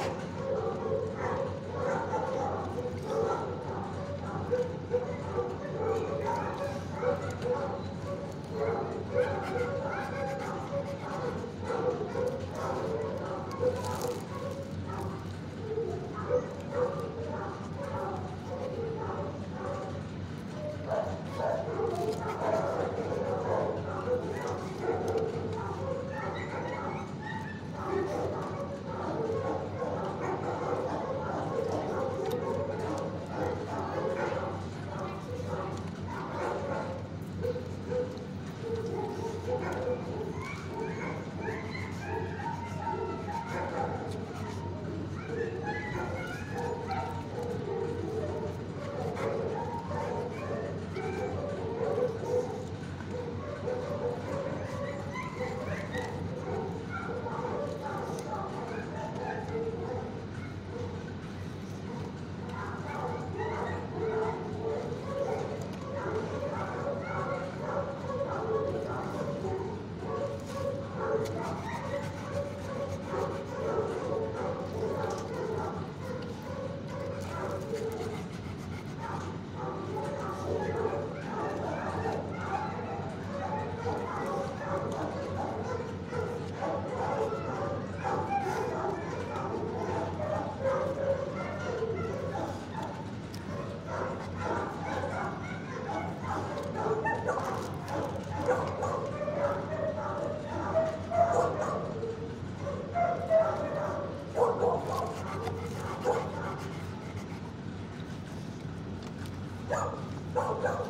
Thank No, no, no.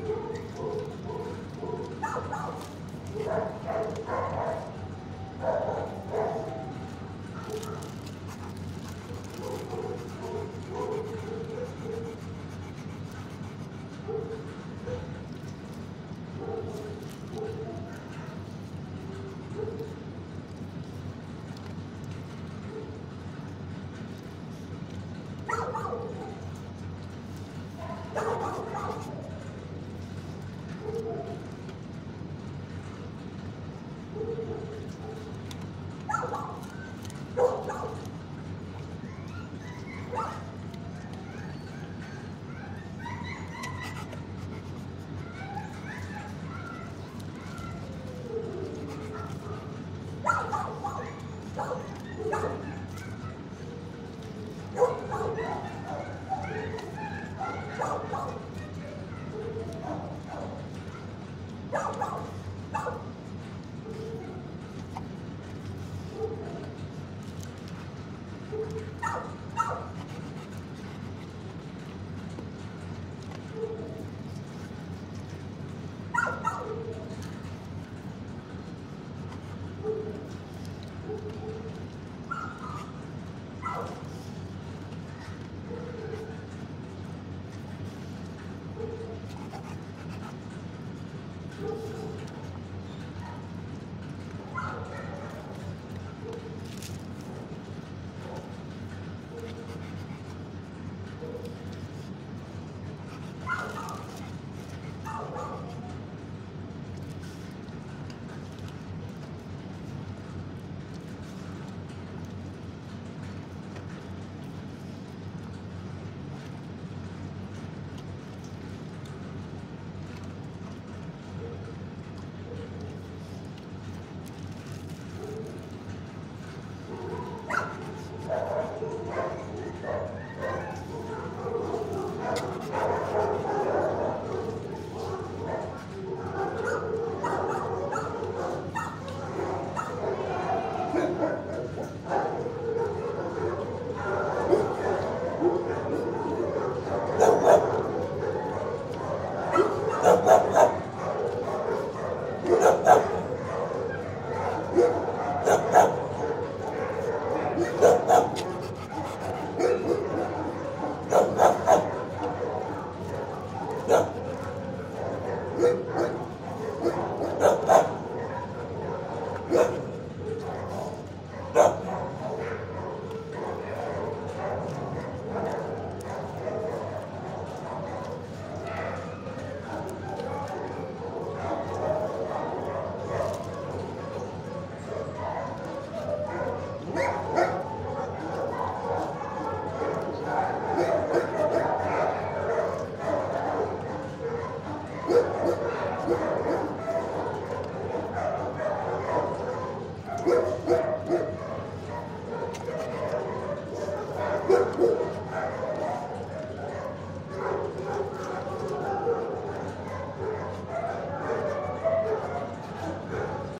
Thank.